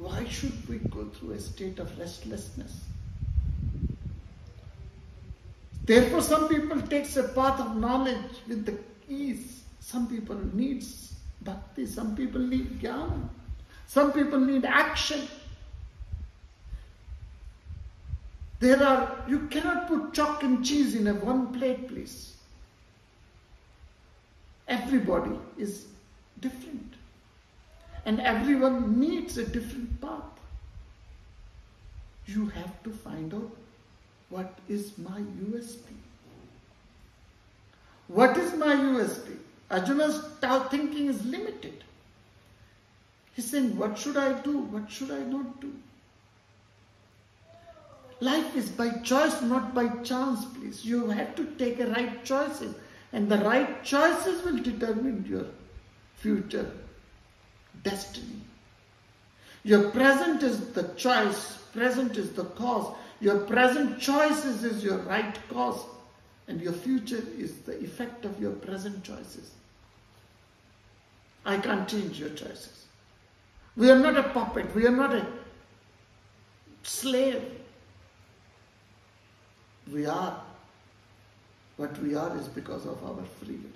Why should we go through a state of restlessness? Therefore, some people takes a path of knowledge with the ease. Some people needs bhakti. Some people need jnana. Some people need action. There are, you cannot put chalk and cheese in a one plate, please. Everybody is. And everyone needs a different path. You have to find out what is my USP. What is my USP? Arjuna's thinking is limited. He's saying, What should I do? What should I not do? Life is by choice, not by chance, please. You have to take a right choices. And the right choices will determine your future destiny. Your present is the choice, present is the cause. Your present choices is your right cause. And your future is the effect of your present choices. I can't change your choices. We are not a puppet. We are not a slave. We are. What we are is because of our free will.